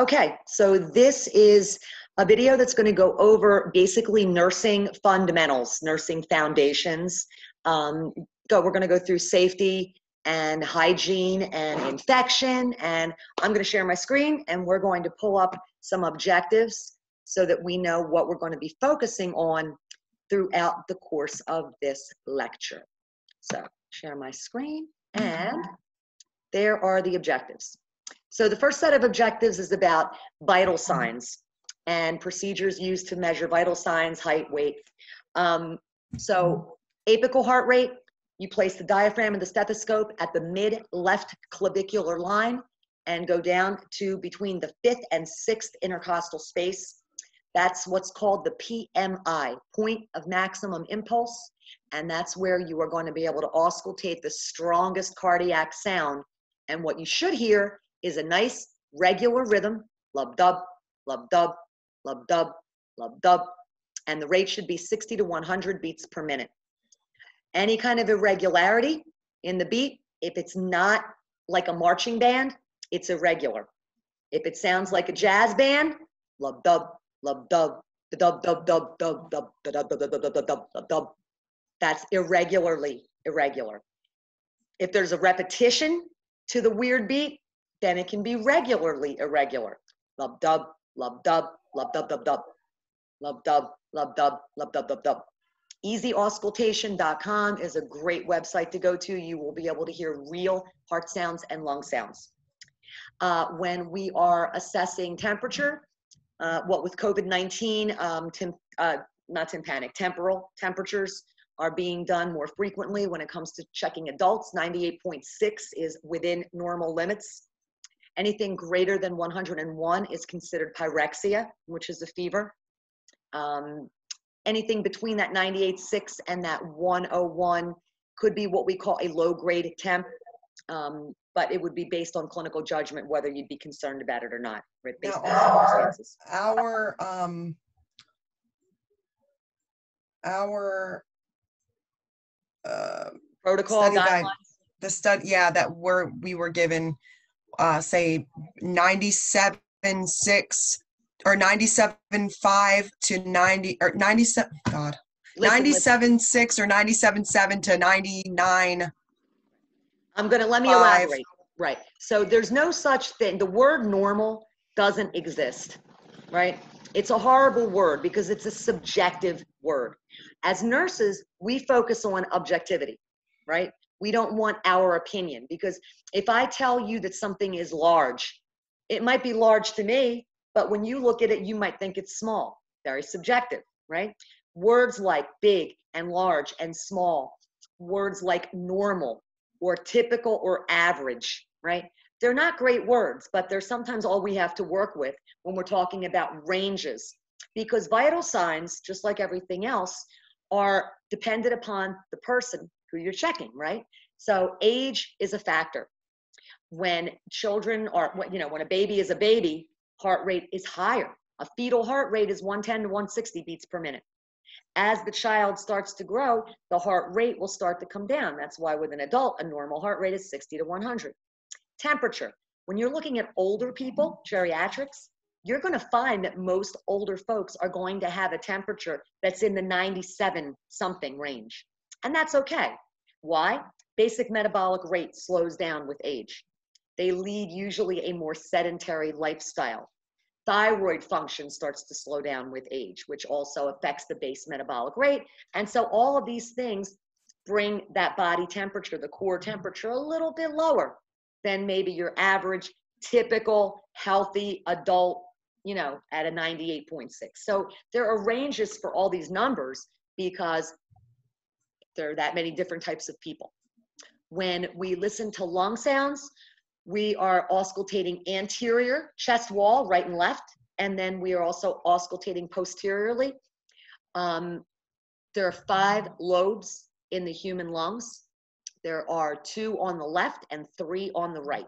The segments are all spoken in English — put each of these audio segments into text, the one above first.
Okay, so this is a video that's going to go over basically nursing fundamentals, nursing foundations. Um, go, we're going to go through safety and hygiene and infection, and I'm going to share my screen and we're going to pull up some objectives so that we know what we're going to be focusing on throughout the course of this lecture. So share my screen and there are the objectives. So the first set of objectives is about vital signs and procedures used to measure vital signs, height, weight. Um, so apical heart rate, you place the diaphragm and the stethoscope at the mid left clavicular line and go down to between the fifth and sixth intercostal space. That's what's called the PMI, point of maximum impulse. And that's where you are going to be able to auscultate the strongest cardiac sound. And what you should hear is a nice regular rhythm, lub dub, lub dub, lub dub, lub dub, and the rate should be 60 to 100 beats per minute. Any kind of irregularity in the beat, if it's not like a marching band, it's irregular. If it sounds like a jazz band, lub dub, lub dub, dub dub dub dub dub dub dub dub dub dub dub dub. That's irregularly irregular. If there's a repetition to the weird beat, then it can be regularly irregular. Lub dub, lub dub, lub dub dub dub, lub dub, lub dub, lub dub dub dub. EasyAuscultation.com is a great website to go to. You will be able to hear real heart sounds and lung sounds. Uh, when we are assessing temperature, uh, what with COVID-19, um, uh, not tympanic, temporal temperatures are being done more frequently when it comes to checking adults. 98.6 is within normal limits. Anything greater than 101 is considered pyrexia, which is a fever. Um, anything between that 98.6 and that 101 could be what we call a low grade temp, um, but it would be based on clinical judgment whether you'd be concerned about it or not. Right, based now, our, our, um, our uh, protocol guidelines. Guide, the study, yeah, that were we were given uh, say 97 6 or 97 5 to 90 or 97 god 97 6 or 97 7 to 99 i'm gonna let me five. elaborate. Right. So there's no such thing the word normal doesn't exist right? It's a horrible word because it's a subjective word. As nurses we focus on objectivity right we don't want our opinion because if I tell you that something is large, it might be large to me, but when you look at it, you might think it's small. Very subjective, right? Words like big and large and small, words like normal or typical or average, right? They're not great words, but they're sometimes all we have to work with when we're talking about ranges. Because vital signs, just like everything else, are dependent upon the person who you're checking, right? So age is a factor. When children are, you know, when a baby is a baby, heart rate is higher. A fetal heart rate is 110 to 160 beats per minute. As the child starts to grow, the heart rate will start to come down. That's why with an adult, a normal heart rate is 60 to 100. Temperature. When you're looking at older people, geriatrics, you're going to find that most older folks are going to have a temperature that's in the 97 something range. And that's okay. Why? Basic metabolic rate slows down with age. They lead usually a more sedentary lifestyle. Thyroid function starts to slow down with age, which also affects the base metabolic rate. And so all of these things bring that body temperature, the core temperature, a little bit lower than maybe your average, typical, healthy adult, you know, at a 98.6. So there are ranges for all these numbers because there are that many different types of people. When we listen to lung sounds, we are auscultating anterior chest wall, right and left, and then we are also auscultating posteriorly. Um, there are five lobes in the human lungs. There are two on the left and three on the right.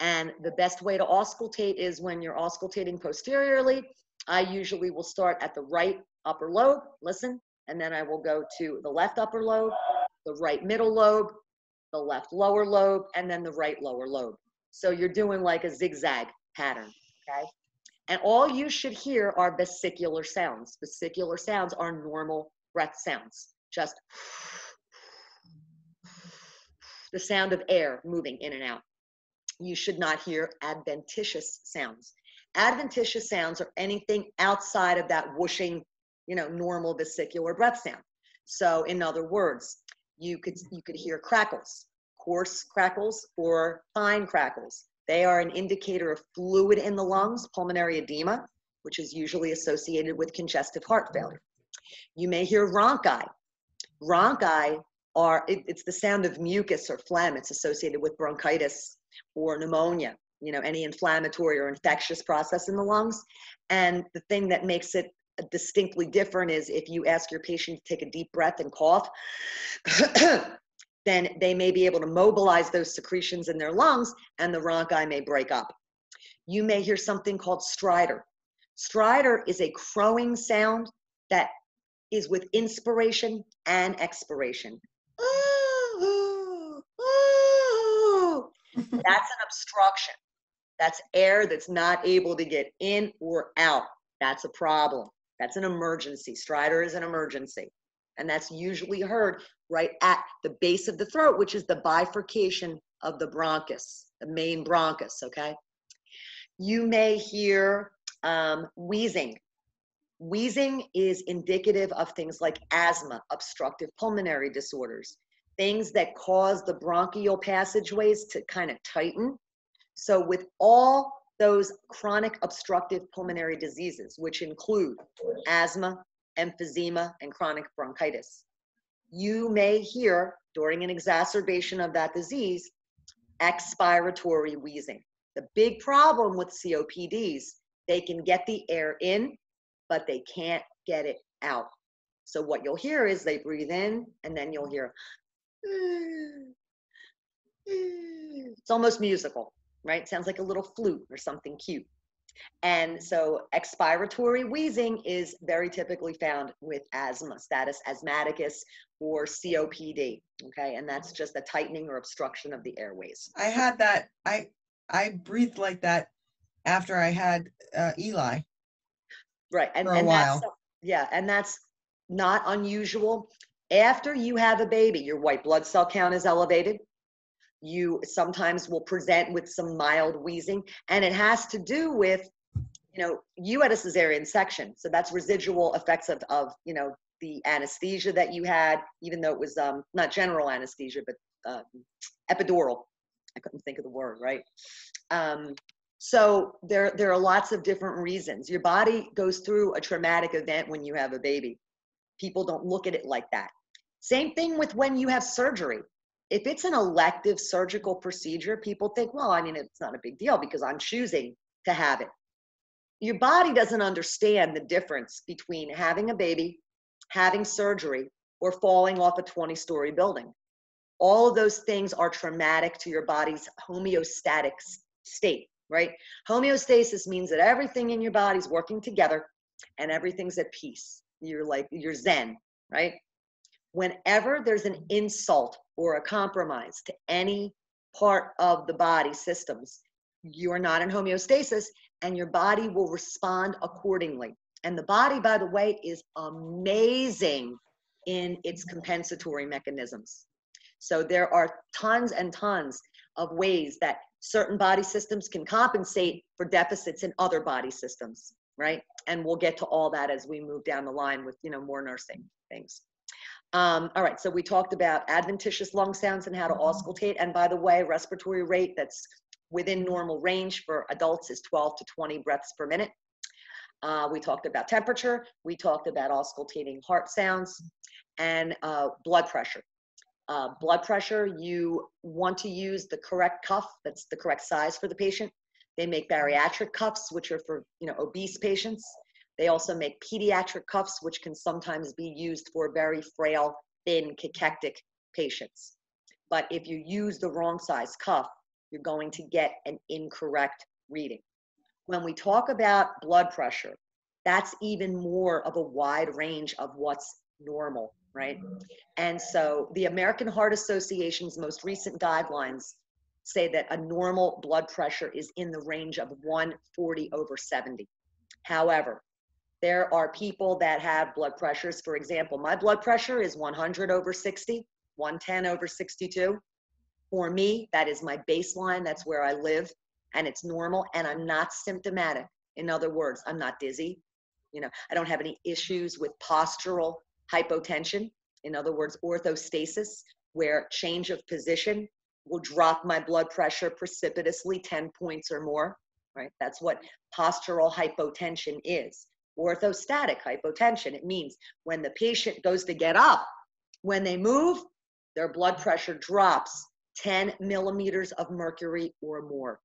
And the best way to auscultate is when you're auscultating posteriorly. I usually will start at the right upper lobe, listen, and then I will go to the left upper lobe, the right middle lobe, the left lower lobe, and then the right lower lobe. So you're doing like a zigzag pattern, okay? And all you should hear are vesicular sounds. Vesicular sounds are normal breath sounds, just the sound of air moving in and out. You should not hear adventitious sounds. Adventitious sounds are anything outside of that whooshing, you know, normal vesicular breath sound. So in other words, you could you could hear crackles, coarse crackles or fine crackles. They are an indicator of fluid in the lungs, pulmonary edema, which is usually associated with congestive heart failure. You may hear rhonchi. Rhonchi are, it, it's the sound of mucus or phlegm. It's associated with bronchitis or pneumonia, you know, any inflammatory or infectious process in the lungs. And the thing that makes it distinctly different is if you ask your patient to take a deep breath and cough, then they may be able to mobilize those secretions in their lungs and the rhonchi may break up. You may hear something called stridor. Stridor is a crowing sound that is with inspiration and expiration. that's an obstruction. That's air that's not able to get in or out. That's a problem. That's an emergency. Stridor is an emergency. And that's usually heard right at the base of the throat, which is the bifurcation of the bronchus, the main bronchus, okay? You may hear um, wheezing. Wheezing is indicative of things like asthma, obstructive pulmonary disorders, things that cause the bronchial passageways to kind of tighten. So, with all those chronic obstructive pulmonary diseases, which include asthma, emphysema, and chronic bronchitis, you may hear during an exacerbation of that disease expiratory wheezing. The big problem with COPDs, they can get the air in, but they can't get it out. So what you'll hear is they breathe in and then you'll hear it's almost musical, right? Sounds like a little flute or something cute. And so expiratory wheezing is very typically found with asthma, status asthmaticus, or COPD. Okay, and that's just a tightening or obstruction of the airways. I had that. I I breathed like that after I had uh, Eli. Right, and, for a and while. that's yeah, and that's not unusual. After you have a baby, your white blood cell count is elevated. You sometimes will present with some mild wheezing, and it has to do with, you know, you had a cesarean section, so that's residual effects of, of you know, the anesthesia that you had, even though it was um, not general anesthesia, but uh, epidural. I couldn't think of the word, right? Um, so there, there are lots of different reasons. Your body goes through a traumatic event when you have a baby. People don't look at it like that. Same thing with when you have surgery. If it's an elective surgical procedure, people think, well, I mean, it's not a big deal because I'm choosing to have it. Your body doesn't understand the difference between having a baby, having surgery, or falling off a 20 story building. All of those things are traumatic to your body's homeostatic state, right? Homeostasis means that everything in your body's working together and everything's at peace. You're like, you're Zen, right? Whenever there's an insult or a compromise to any part of the body systems, you're not in homeostasis and your body will respond accordingly. And the body, by the way, is amazing in its compensatory mechanisms. So there are tons and tons of ways that certain body systems can compensate for deficits in other body systems, right? And we'll get to all that as we move down the line with, you know, more nursing things. Um, all right, so we talked about adventitious lung sounds and how to auscultate. And by the way, respiratory rate that's within normal range for adults is 12 to 20 breaths per minute. Uh, we talked about temperature. We talked about auscultating heart sounds and uh, blood pressure. Uh, blood pressure, you want to use the correct cuff, that's the correct size for the patient. They make bariatric cuffs, which are for you know obese patients. They also make pediatric cuffs, which can sometimes be used for very frail, thin, cachectic patients. But if you use the wrong size cuff, you're going to get an incorrect reading. When we talk about blood pressure, that's even more of a wide range of what's normal, right? And so the American Heart Association's most recent guidelines say that a normal blood pressure is in the range of 140 over 70. However, there are people that have blood pressures. For example, my blood pressure is 100 over 60, 110 over 62. For me, that is my baseline. That's where I live, and it's normal, and I'm not symptomatic. In other words, I'm not dizzy. You know, I don't have any issues with postural hypotension. In other words, orthostasis, where change of position will drop my blood pressure precipitously 10 points or more, right? That's what postural hypotension is. Orthostatic hypotension, it means when the patient goes to get up, when they move, their blood pressure drops 10 millimeters of mercury or more.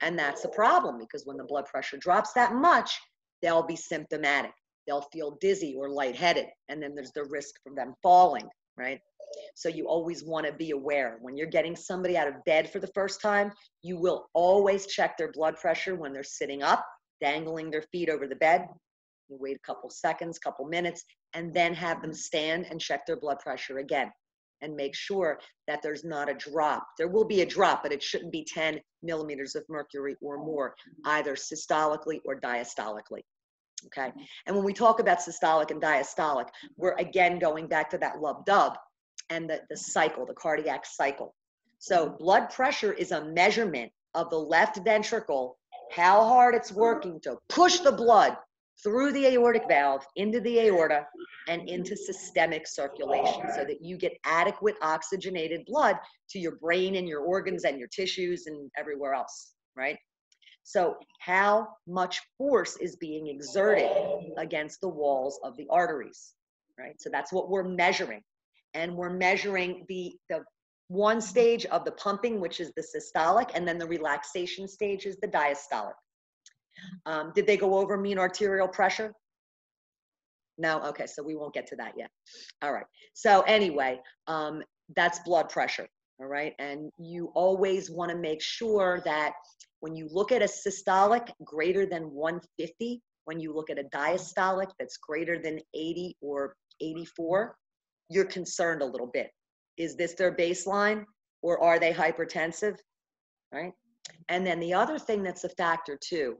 And that's a problem because when the blood pressure drops that much, they'll be symptomatic. They'll feel dizzy or lightheaded, and then there's the risk for them falling, right? So you always want to be aware when you're getting somebody out of bed for the first time, you will always check their blood pressure when they're sitting up, dangling their feet over the bed. You wait a couple seconds, couple minutes, and then have them stand and check their blood pressure again and make sure that there's not a drop. There will be a drop, but it shouldn't be 10 millimeters of mercury or more, either systolically or diastolically. Okay. And when we talk about systolic and diastolic, we're again going back to that lub dub and the, the cycle, the cardiac cycle. So blood pressure is a measurement of the left ventricle, how hard it's working to push the blood through the aortic valve into the aorta and into systemic circulation so that you get adequate oxygenated blood to your brain and your organs and your tissues and everywhere else, right? So, how much force is being exerted against the walls of the arteries, right? So, that's what we're measuring. And we're measuring the, the one stage of the pumping, which is the systolic, and then the relaxation stage is the diastolic. Um, did they go over mean arterial pressure? No, okay, so we won't get to that yet. All right. So anyway, um, that's blood pressure. All right, and you always want to make sure that when you look at a systolic greater than 150, when you look at a diastolic that's greater than 80 or 84, you're concerned a little bit. Is this their baseline or are they hypertensive? Right? And then the other thing that's a factor too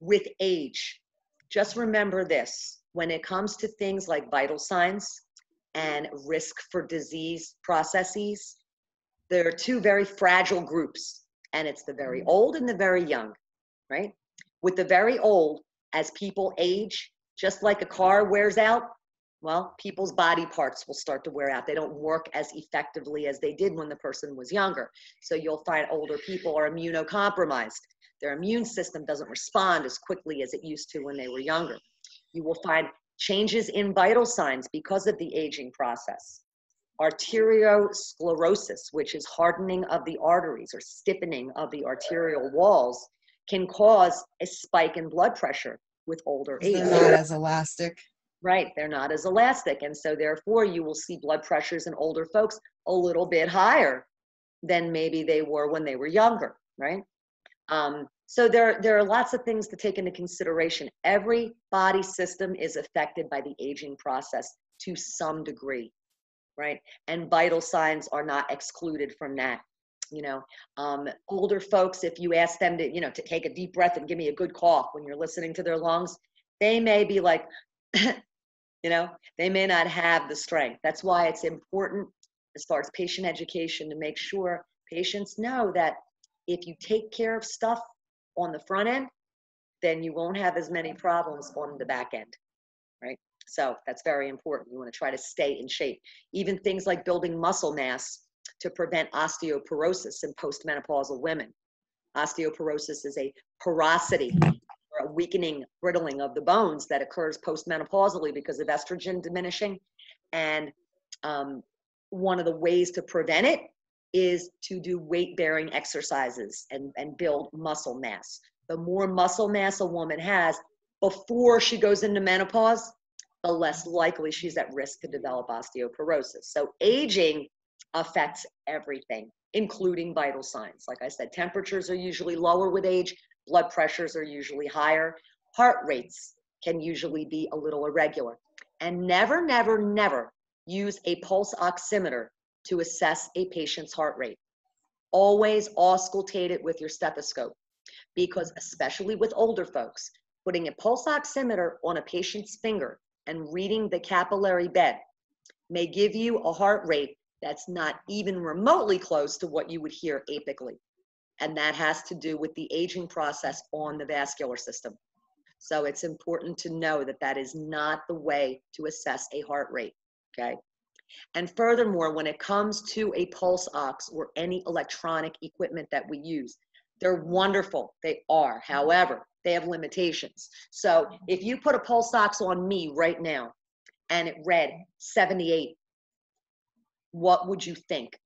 with age. Just remember this when it comes to things like vital signs and risk for disease processes, there are two very fragile groups, and it's the very mm-hmm. old and the very young, right? With the very old, as people age, just like a car wears out, well, people's body parts will start to wear out. They don't work as effectively as they did when the person was younger. So you'll find older people are immunocompromised. Their immune system doesn't respond as quickly as it used to when they were younger. You will find changes in vital signs because of the aging process. Arteriosclerosis, which is hardening of the arteries or stiffening of the arterial walls, can cause a spike in blood pressure with older age. They're not as elastic. Right, they're not as elastic. And so, therefore, you will see blood pressures in older folks a little bit higher than maybe they were when they were younger, right? Um, so there, there are lots of things to take into consideration. Every body system is affected by the aging process to some degree, right? And vital signs are not excluded from that. You know, um, older folks, if you ask them to, you know, to take a deep breath and give me a good cough when you're listening to their lungs, they may be like, you know, they may not have the strength. That's why it's important as far as patient education to make sure patients know that if you take care of stuff on the front end, then you won't have as many problems on the back end, right? So that's very important. You want to try to stay in shape. Even things like building muscle mass to prevent osteoporosis in postmenopausal women. Osteoporosis is a porosity or a weakening, brittling of the bones that occurs postmenopausally because of estrogen diminishing. And um, one of the ways to prevent it is to do weight bearing exercises and, and build muscle mass. The more muscle mass a woman has before she goes into menopause, the less likely she's at risk to develop osteoporosis. So aging affects everything, including vital signs. Like I said, temperatures are usually lower with age, blood pressures are usually higher, heart rates can usually be a little irregular. And never, never, never use a pulse oximeter to assess a patient's heart rate. always auscultate it with your stethoscope because especially with older folks, putting a pulse oximeter on a patient's finger and reading the capillary bed may give you a heart rate that's not even remotely close to what you would hear apically. And that has to do with the aging process on the vascular system. So it's important to know that that is not the way to assess a heart rate, okay? And furthermore, when it comes to a pulse ox or any electronic equipment that we use, they're wonderful. They are. However, they have limitations. So if you put a pulse ox on me right now and it read 78, what would you think?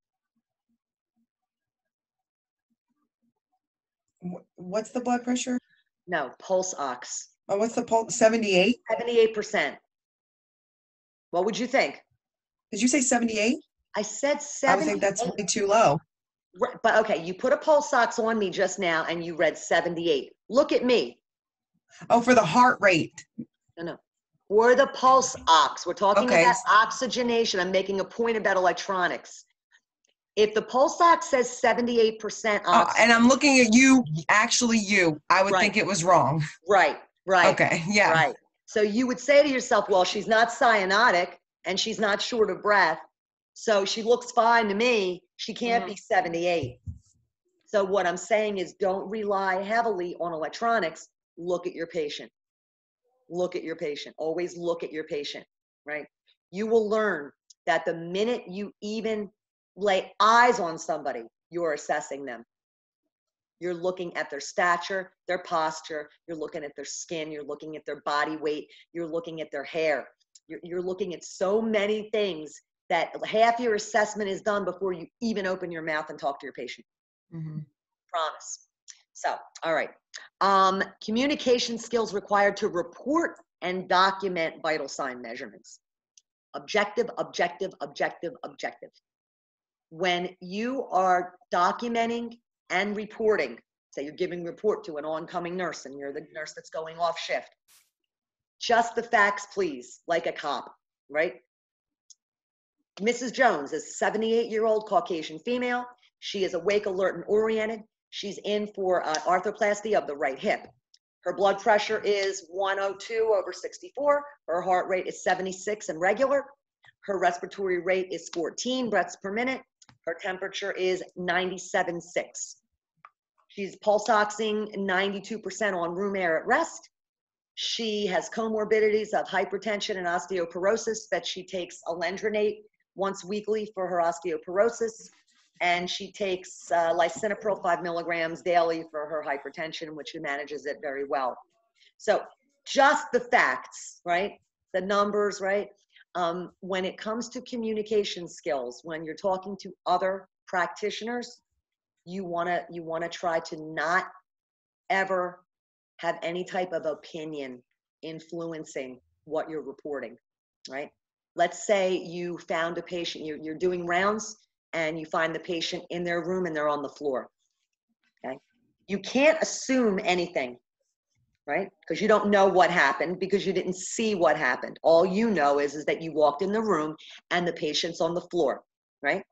Wh- What's the blood pressure? No, pulse ox. Oh, what's the pulse? 78? 78%. What would you think? Did you say 78? I said I 78. would think that's way too low. Right, But okay, you put a pulse ox on me just now and you read 78. Look at me. Oh, for the heart rate. No, no. Or the pulse ox. We're talking Okay. about oxygenation. I'm making a point about electronics. If the pulse ox says 78% Oh, ox, and I'm looking at you, actually you. I would Right. think it was wrong. right, right, Okay, yeah. right. So you would say to yourself, well, she's not cyanotic and she's not short of breath. So she looks fine to me. She can't Mm-hmm. be 78. So what I'm saying is don't rely heavily on electronics. Look at your patient. Look at your patient. Always look at your patient, right? You will learn that the minute you even lay eyes on somebody, you're assessing them. You're looking at their stature, their posture, you're looking at their skin, you're looking at their body weight, you're looking at their hair. You're, you're looking at so many things that half your assessment is done before you even open your mouth and talk to your patient. Mhm. Promise. So, all right. Um, communication skills required to report and document vital sign measurements. Objective, objective, objective, objective. When you are documenting and reporting, say you're giving report to an oncoming nurse and you're the nurse that's going off shift, just the facts, please, like a cop, right? Mrs. Jones is 78 year old Caucasian female. She is awake, alert, and oriented. She's in for uh, arthroplasty of the right hip. Her blood pressure is 102 over 64. Her heart rate is 76 and regular. Her respiratory rate is 14 breaths per minute. Her temperature is 97.6. She's pulse oxing 92% on room air at rest. She has comorbidities of hypertension and osteoporosis that she takes alendronate once weekly for her osteoporosis. And she takes uh, lisinopril five milligrams daily for her hypertension, which she manages it very well. So just the facts, right? The numbers, right? Um, when it comes to communication skills, when you're talking to other practitioners, you wanna you wanna try to not ever have any type of opinion influencing what you're reporting, right? Let's say you found a patient, you're, you're doing rounds and you find the patient in their room and they're on the floor. Okay. You can't assume anything, right? Because you don't know what happened because you didn't see what happened. All you know is, is that you walked in the room and the patient's on the floor, right?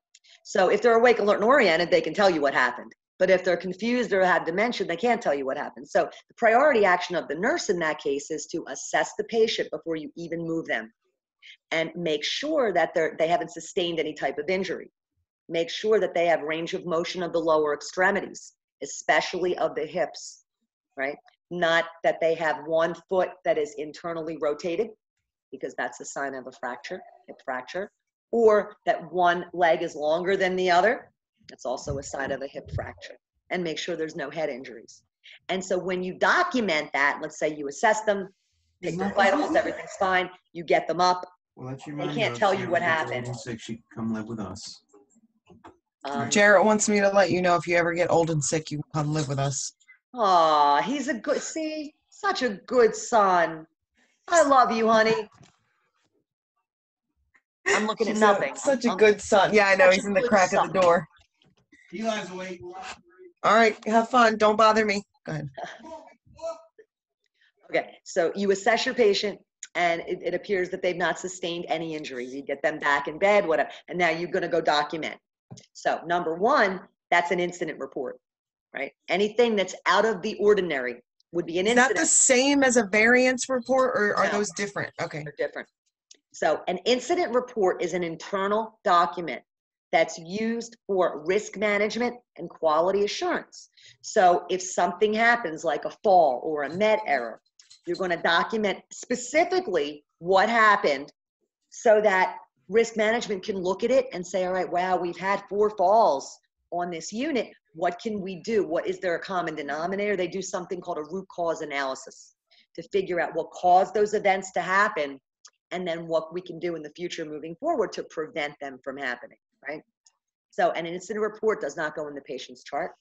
So if they're awake, alert, and oriented, they can tell you what happened. But if they're confused or have dementia, they can't tell you what happened. So the priority action of the nurse in that case is to assess the patient before you even move them and make sure that they're, they haven't sustained any type of injury. Make sure that they have range of motion of the lower extremities, especially of the hips, right? Not that they have one foot that is internally rotated, because that's a sign of a fracture, hip fracture, or that one leg is longer than the other. That's also a sign of a hip fracture. And make sure there's no head injuries. And so when you document that, let's say you assess them, take their vitals, everything's fine, you get them up. Well, let's They remind can't her tell if you what ever gets happened. old Sick, she can come live with us. Um, Jarrett wants me to let you know if you ever get old and sick, you can come live with us. Aw, he's a good, see, such a good son. I love you, honey. I'm looking at She's nothing. Such a I'm- good son. Yeah, I know. Such He's a in the good crack of son. the door. Eli's awake. All right, have fun. Don't bother me. Go ahead. Okay, so you assess your patient and it, it appears that they've not sustained any injuries. You get them back in bed, whatever, and now you're gonna go document. So number one, that's an incident report, right? Anything that's out of the ordinary would be an Is that the same as a variance report or are No. those different? Okay. They're different. So an incident report is an internal document that's used for risk management and quality assurance. So if something happens like a fall or a med error, you're going to document specifically what happened so that risk management can look at it and say, all right, wow, we've had four falls on this unit. What can we do? What is there a common denominator? They do something called a root cause analysis to figure out what caused those events to happen and then what we can do in the future moving forward to prevent them from happening, right? So an incident report does not go in the patient's chart.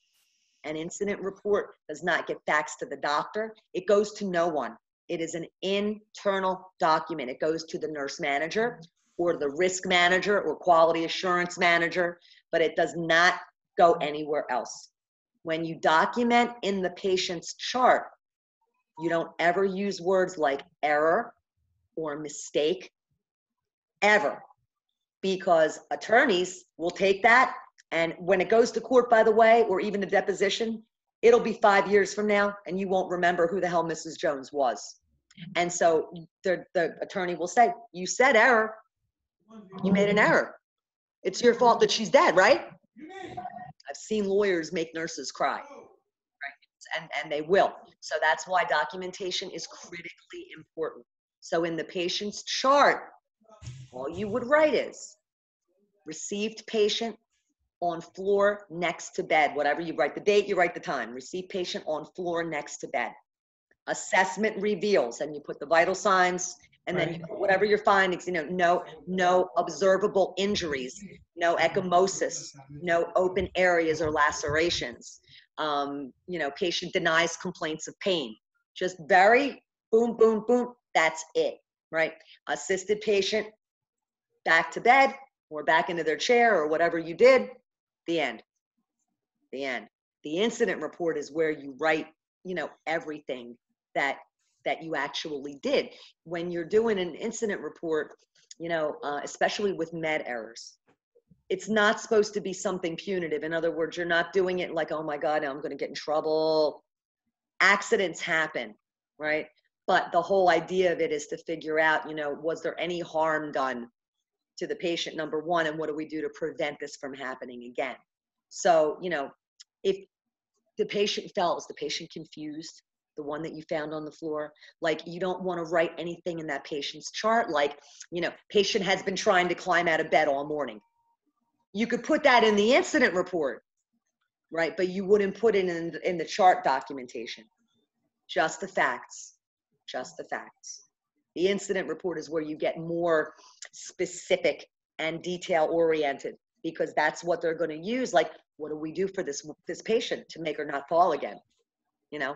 An incident report does not get faxed to the doctor. It goes to no one. It is an internal document. It goes to the nurse manager or the risk manager or quality assurance manager, but it does not go anywhere else. When you document in the patient's chart, you don't ever use words like error or mistake ever because attorneys will take that and when it goes to court by the way or even a deposition it'll be five years from now and you won't remember who the hell mrs jones was. And so the, the attorney will say you said error. You made an error. It's your fault that she's dead right i've seen lawyers make nurses cry right and, and they will so that's why documentation is critically important so in the patient's chart all you would write is received patient on floor next to bed. Whatever you write the date, you write the time. Received patient on floor next to bed. Assessment reveals, and you put the vital signs, and then you whatever your findings. You know, no no observable injuries, no ecchymosis, no open areas or lacerations. Um, you know, patient denies complaints of pain. Just very boom, boom, boom. That's it, right? Assisted patient back to bed or back into their chair or whatever you did, the end. The end. The incident report is where you write, you know, everything that that you actually did. When you're doing an incident report, you know, uh, especially with med errors, it's not supposed to be something punitive. In other words, you're not doing it like, oh my God, now I'm going to get in trouble. Accidents happen, right? But the whole idea of it is to figure out, you know, was there any harm done to the patient number one and what do we do to prevent this from happening again so you know if the patient fell is the patient confused the one that you found on the floor. Like you don't want to write anything in that patient's chart like you know patient has been trying to climb out of bed all morning. You could put that in the incident report right? But you wouldn't put it in in the chart documentation. Just the facts just the facts. The incident report is where you get more specific and detail oriented because that's what they're going to use. Like, what do we do for this this patient to make her not fall again? You know,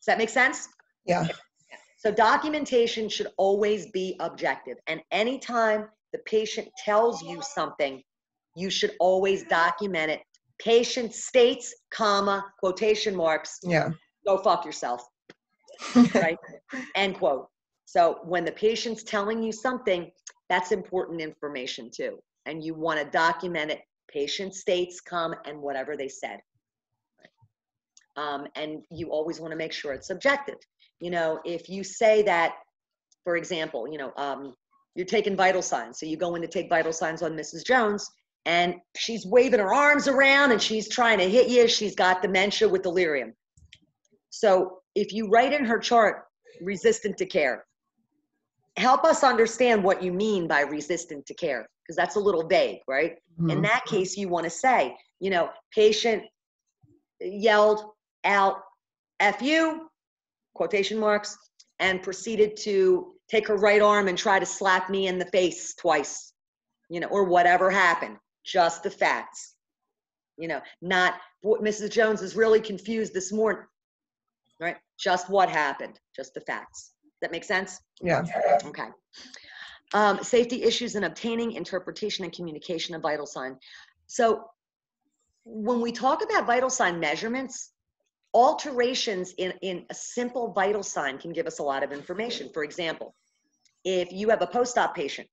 does that make sense? Yeah. So documentation should always be objective, and anytime the patient tells you something, you should always document it. Patient states, comma, quotation marks, Yeah. go fuck yourself, right? End quote. So when the patient's telling you something, that's important information too. And you want to document it, patient states, come, and whatever they said. Um, and you always want to make sure it's subjective. You know, if you say that, for example, you know, um, you're taking vital signs. So you go in to take vital signs on Mrs. Jones, and she's waving her arms around and she's trying to hit you. She's got dementia with delirium. So if you write in her chart, resistant to care, help us understand what you mean by resistant to care, because that's a little vague, right? In Mhm. that case, you want to say, you know, patient yelled out F you, quotation marks, and proceeded to take her right arm and try to slap me in the face twice, you know, or whatever happened. Just the facts. You know, not what Mrs. Jones is really confused this morning, right? Just what happened, just the facts. That make sense? Yeah. Okay. Um, safety issues in obtaining, interpretation, and communication of vital sign. So when we talk about vital sign measurements, alterations in, in a simple vital sign can give us a lot of information. For example, if you have a post-op patient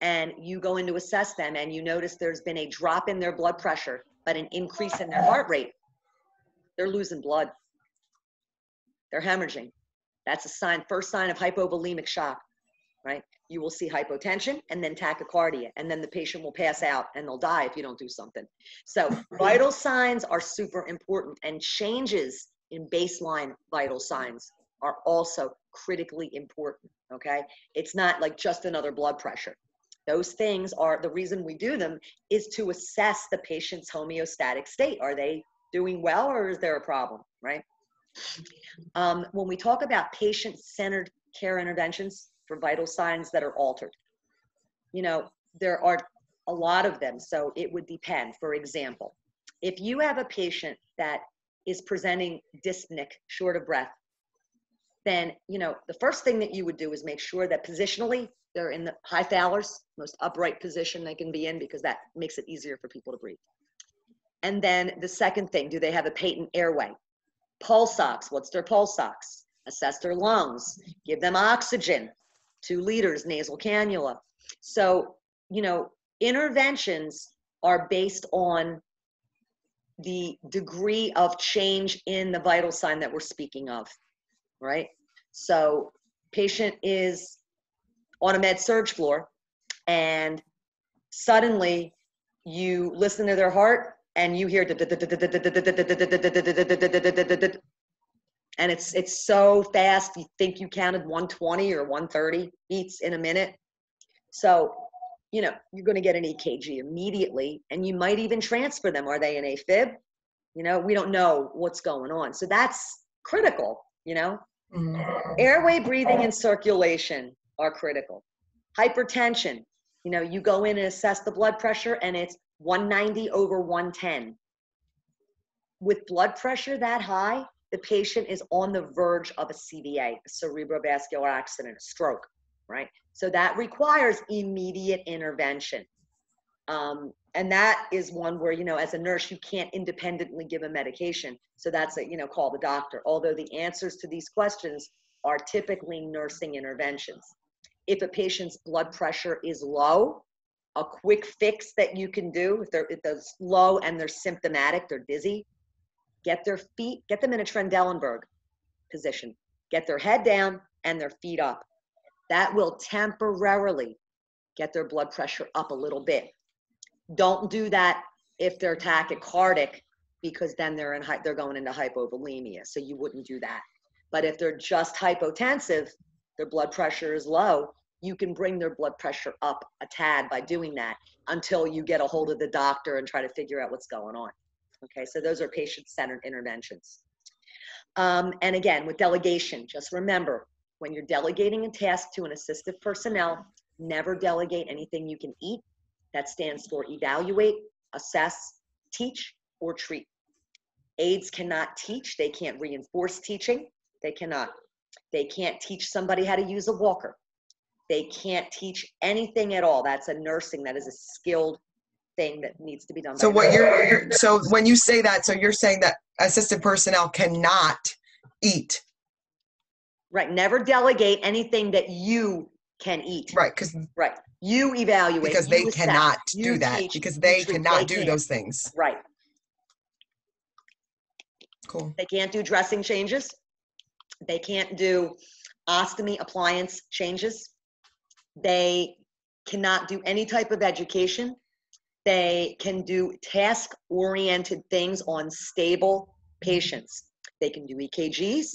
and you go in to assess them and you notice there's been a drop in their blood pressure but an increase in their heart rate, they're losing blood. They're hemorrhaging. That's a sign, first sign of hypovolemic shock, right? You will see hypotension and then tachycardia, and then the patient will pass out and they'll die if you don't do something. So, vital signs are super important, and changes in baseline vital signs are also critically important. Okay. It's not like just another blood pressure. Those things are the reason we do them is to assess the patient's homeostatic state. Are they doing well or is there a problem? Right. Um, when we talk about patient centered care interventions for vital signs that are altered, you know, there are a lot of them. So it would depend. For example, if you have a patient that is presenting dyspneic, short of breath, then you know the first thing that you would do is make sure that positionally they're in the high Fowler's, most upright position they can be in because that makes it easier for people to breathe. And then the second thing, do they have a patent airway? Pulse ox, what's their pulse ox? Assess their lungs, give them oxygen, two liters nasal cannula. So, you know, interventions are based on the degree of change in the vital sign that we're speaking of right? So patient is on a med surg floor and suddenly you listen to their heart and you hear and it's it's so fast you think you counted 120 or 130 beats in a minute so you know you're going to get an ekg immediately and you might even transfer them are they in afib you know we don't know what's going on so that's critical you know Mm-hmm. Airway breathing and circulation are critical. Hypertension, you know, you go in and assess the blood pressure and it's 190 over 110. With blood pressure that high, the patient is on the verge of a CVA, a cerebrovascular accident, a stroke, right? So that requires immediate intervention. Um, and that is one where you know as a nurse you can't independently give a medication so that's a you know call the doctor although the answers to these questions are typically nursing interventions if a patient's blood pressure is low a quick fix that you can do if they're, if they're low and they're symptomatic they're dizzy get their feet get them in a trendelenburg position get their head down and their feet up that will temporarily get their blood pressure up a little bit don't do that if they're tachycardic because then they're in they're going into hypovolemia. So you wouldn't do that. But if they're just hypotensive, their blood pressure is low, you can bring their blood pressure up a tad by doing that until you get a hold of the doctor and try to figure out what's going on. Okay, so those are patient-centered interventions. Um, and again, with delegation, just remember when you're delegating a task to an assistive personnel, never delegate anything you can eat that stands for evaluate, assess, teach, or treat. Aides cannot teach, they can't reinforce teaching, they cannot. They can't teach somebody how to use a walker. They can't teach anything at all. That's a nursing, that is a skilled thing that needs to be done. So what you're, you're so when you say that, so you're saying that assistant personnel cannot eat. Right. Never delegate anything that you can eat. Right. Because right. You evaluate because they cannot do that teach, because they cannot they do can. those things. Right. Cool. They can't do dressing changes. They can't do ostomy appliance changes. They cannot do any type of education. They can do task oriented things on stable patients. They can do EKGs.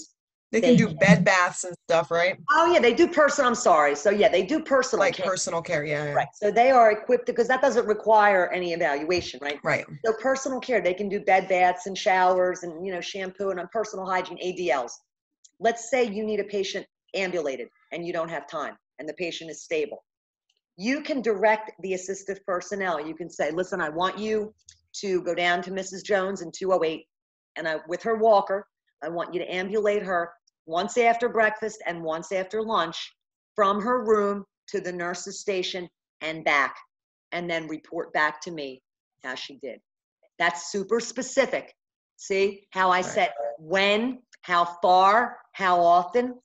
They can do bed baths and stuff, right? Oh yeah, they do personal. I'm sorry. So yeah, they do personal like care. personal care. Yeah, yeah. Right. So they are equipped because that doesn't require any evaluation, right? Right. So personal care, they can do bed baths and showers and you know shampoo and um, personal hygiene ADLs. Let's say you need a patient ambulated and you don't have time and the patient is stable. You can direct the assistive personnel. You can say, listen, I want you to go down to Mrs. Jones in 208 and I with her walker. I want you to ambulate her once after breakfast and once after lunch from her room to the nurse's station and back, and then report back to me how she did. That's super specific. See how I right. said when, how far, how often?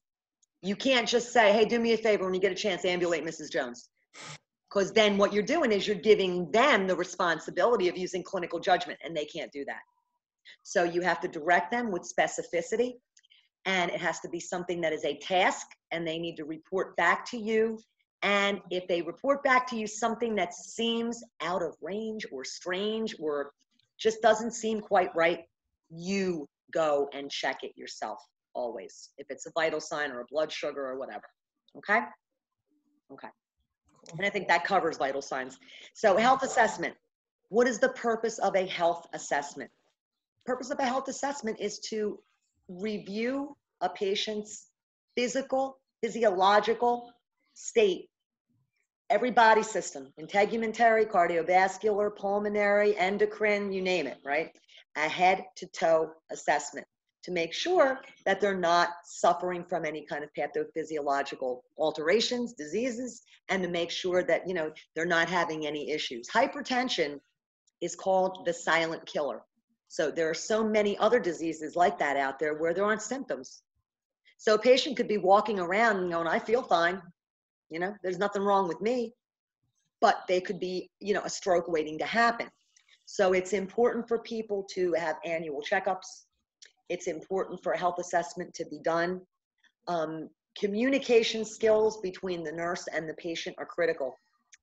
You can't just say, hey, do me a favor when you get a chance, ambulate Mrs. Jones. Because then what you're doing is you're giving them the responsibility of using clinical judgment and they can't do that. So you have to direct them with specificity and it has to be something that is a task and they need to report back to you. And if they report back to you something that seems out of range or strange or just doesn't seem quite right you go and check it yourself always if it's a vital sign or a blood sugar or whatever. Okay? Okay and I think that covers vital signs. So health assessment. What is the purpose of a health assessment? Purpose of a health assessment is to review a patient's physical, physiological state, every body system, integumentary, cardiovascular, pulmonary, endocrine, you name it, right? A head to toe assessment to make sure that they're not suffering from any kind of pathophysiological alterations, diseases, and to make sure that, you know, they're not having any issues. Hypertension is called the silent killer. So there are so many other diseases like that out there where there aren't symptoms. So a patient could be walking around and going, I feel fine. You know, there's nothing wrong with me. But they could be, you know, a stroke waiting to happen. So it's important for people to have annual checkups, it's important for a health assessment to be done. Um, communication skills between the nurse and the patient are critical.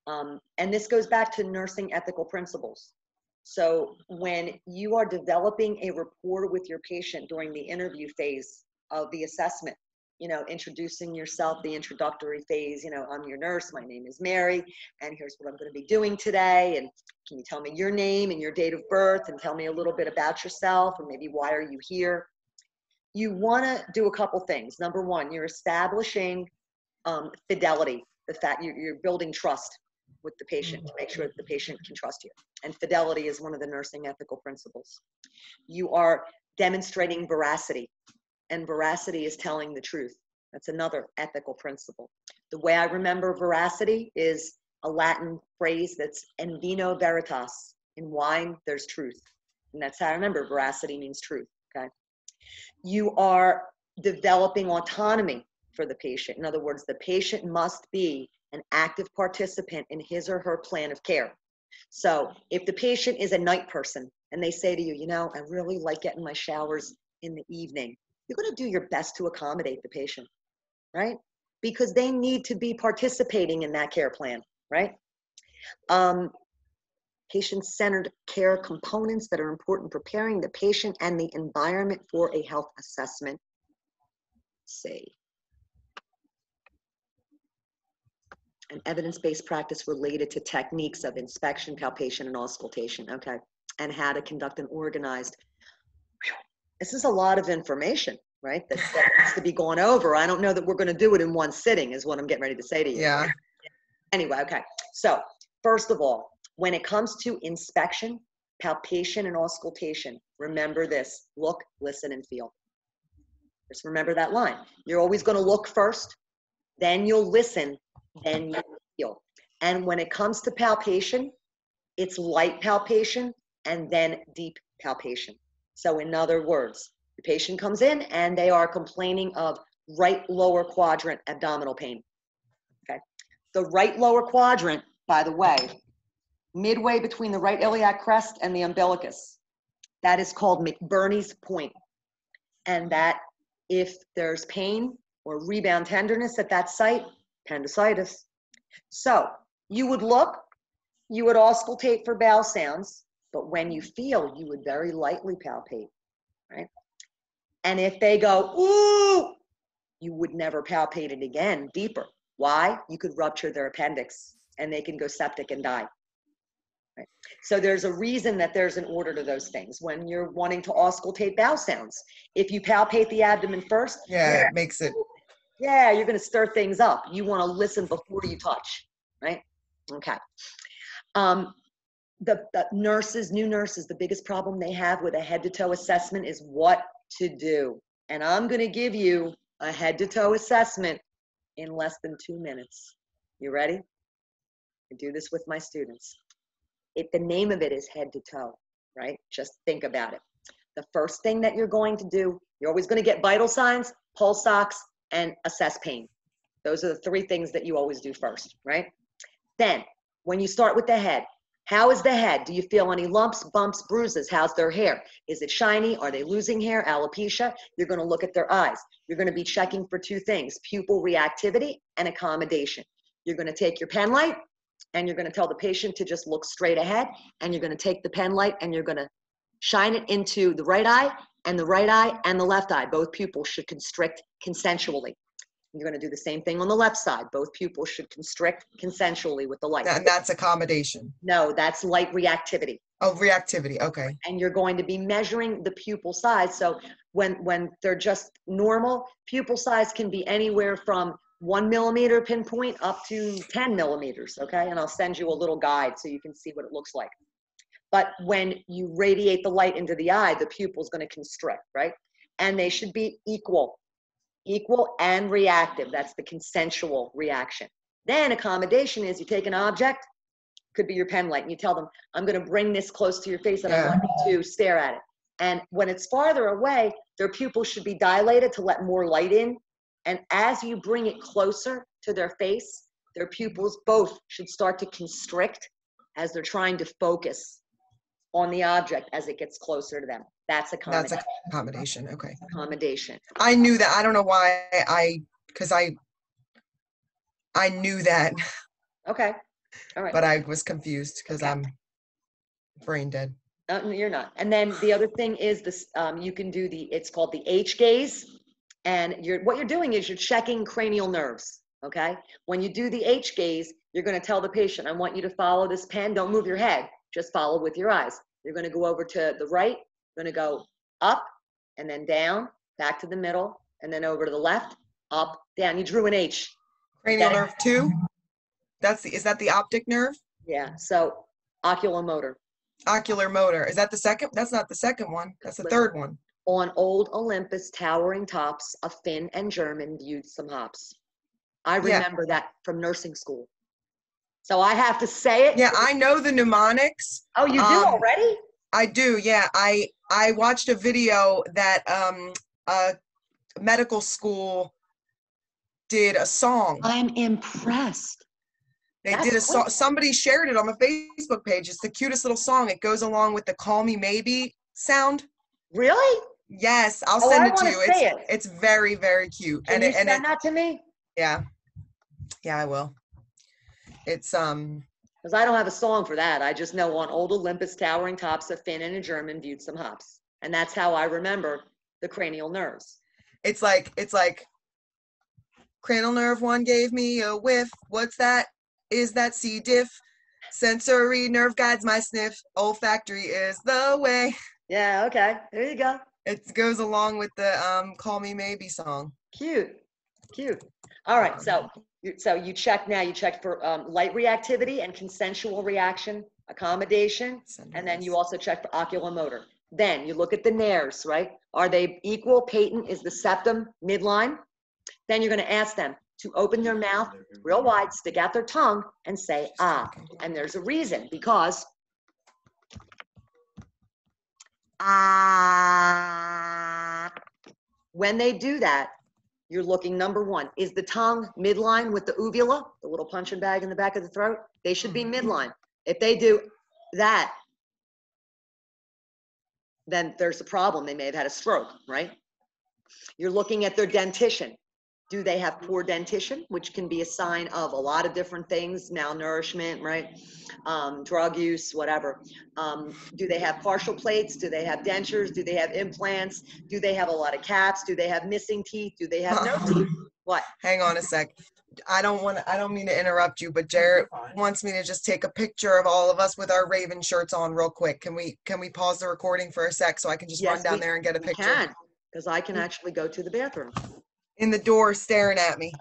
Um, and this goes back to nursing ethical principles. So when you are developing a rapport with your patient during the interview phase of the assessment, you know, introducing yourself, the introductory phase, you know, I'm your nurse, my name is Mary, and here's what I'm going to be doing today. And can you tell me your name and your date of birth and tell me a little bit about yourself and maybe why are you here? You want to do a couple things. Number one, you're establishing um, fidelity, the fact you're, you're building trust with the patient to make sure that the patient can trust you. And fidelity is one of the nursing ethical principles. You are demonstrating veracity and veracity is telling the truth. That's another ethical principle. The way I remember veracity is a Latin phrase that's in vino veritas. In wine, there's truth. And that's how I remember veracity means truth. Okay. You are developing autonomy for the patient. In other words, the patient must be an active participant in his or her plan of care. So if the patient is a night person and they say to you, you know, I really like getting my showers in the evening, you're going to do your best to accommodate the patient, right? Because they need to be participating in that care plan, right? Um, patient centered care components that are important preparing the patient and the environment for a health assessment. Say. An evidence based practice related to techniques of inspection, palpation, and auscultation. Okay. And how to conduct an organized this is a lot of information, right? That, that needs to be gone over. I don't know that we're going to do it in one sitting, is what I'm getting ready to say to you. Yeah. Anyway, okay. So, first of all, when it comes to inspection, palpation, and auscultation, remember this look, listen, and feel. Just remember that line. You're always going to look first, then you'll listen, then you'll feel. And when it comes to palpation, it's light palpation and then deep palpation. So, in other words, the patient comes in and they are complaining of right lower quadrant abdominal pain. Okay. The right lower quadrant, by the way, midway between the right iliac crest and the umbilicus, that is called McBurney's point. And that if there's pain or rebound tenderness at that site, appendicitis. So you would look, you would auscultate for bowel sounds, but when you feel, you would very lightly palpate, right? And if they go, ooh, you would never palpate it again deeper. Why? You could rupture their appendix and they can go septic and die. Right? So there's a reason that there's an order to those things. When you're wanting to auscultate bowel sounds, if you palpate the abdomen first, yeah, yeah. it makes it. Yeah, you're going to stir things up. You want to listen before you touch, right? Okay. Um, the, the nurses, new nurses, the biggest problem they have with a head to toe assessment is what to do. And I'm going to give you a head to toe assessment in less than two minutes. You ready? I do this with my students. If the name of it is head to toe, right? Just think about it. The first thing that you're going to do, you're always going to get vital signs, pulse ox, and assess pain. Those are the three things that you always do first, right? Then when you start with the head, how is the head? Do you feel any lumps, bumps, bruises? How's their hair? Is it shiny? Are they losing hair? Alopecia? You're going to look at their eyes. You're going to be checking for two things pupil reactivity and accommodation. You're going to take your pen light and you're going to tell the patient to just look straight ahead and you're going to take the pen light and you're going to shine it into the right eye and the right eye and the left eye. Both pupils should constrict consensually. You're going to do the same thing on the left side. Both pupils should constrict consensually with the light. And that's accommodation. No, that's light reactivity. Oh, reactivity. Okay. And you're going to be measuring the pupil size. So when when they're just normal, pupil size can be anywhere from one millimeter pinpoint up to 10 millimeters. Okay. And I'll send you a little guide so you can see what it looks like. But when you radiate the light into the eye, the pupil's going to constrict, right? And they should be equal equal and reactive. That's the consensual reaction. Then accommodation is you take an object, could be your pen light, and you tell them, I'm going to bring this close to your face and I want you to stare at it. And when it's farther away, their pupils should be dilated to let more light in. And as you bring it closer to their face, their pupils both should start to constrict as they're trying to focus on the object as it gets closer to them. That's accommodation. That's accommodation. Okay. Accommodation. I knew that. I don't know why I, because I, I knew that, Okay. All right. but I was confused because Okay. I'm brain dead. Uh, no, you're not. And then the other thing is this, um, you can do the, it's called the H gaze. And you're, what you're doing is you're checking cranial nerves, okay? When you do the H gaze, you're gonna tell the patient, I want you to follow this pen, don't move your head, just follow with your eyes. You're gonna go over to the right, gonna go up and then down, back to the middle, and then over to the left, up, down. You drew an H. Cranial Okay. nerve two? That's the, is that the optic nerve? Yeah, so oculomotor. Ocular motor. Is that the second? That's not the second one. That's the third one. On old Olympus towering tops, a Finn and German viewed some hops. I Yeah. remember that from nursing school. So I have to say it. Yeah, I know the mnemonics. Oh, you do um, already? I do. Yeah, I I watched a video that um a medical school did a song. I'm impressed. They that's did a song. Somebody shared it on the Facebook page. It's the cutest little song. It goes along with the "Call Me Maybe" sound. Really? Yes, I'll Oh, send it to you. It's say it. it's very very cute. Can and you it, and send it, that to me? yeah, yeah, I will. It's um Because I don't have a song for that. I just know on old Olympus towering tops, a Finn and a German viewed some hops. And that's how I remember the cranial nerves. it's like it's like cranial nerve one gave me a whiff. What's that? Is that C diff? Sensory nerve guides my sniff. Olfactory is the way. Yeah, okay. There you go. It goes along with the um "Call Me Maybe" song. Cute, cute. All right, so so you check now. You check for um, light reactivity and consensual reaction, accommodation, and then you also check for oculomotor. Then you look at the nares, right? Are they equal? Patent is the septum midline. Then you're going to ask them to open their mouth real wide, stick out their tongue, and say ah. And there's a reason because ah. When they do that, you're looking number one. Is the tongue midline with the uvula, the little punching bag in the back of the throat? They should be Mhm. midline. If they do that, then there's a problem. They may have had a stroke, right? You're looking at their dentition. Do they have poor dentition, which can be a sign of a lot of different things, malnourishment, right? Um, drug use, whatever. Um, do they have partial plates? Do they have dentures? Do they have implants? Do they have a lot of caps? Do they have missing teeth? Do they have no teeth? What? Hang on a sec. I don't want. to I don't mean to interrupt you, but Jared wants me to just take a picture of all of us with our Raven shirts on real quick. Can we? Can we pause the recording for a sec so I can just run down we- there and get a We picture? can, because I can actually go to the bathroom. In the door, staring at me.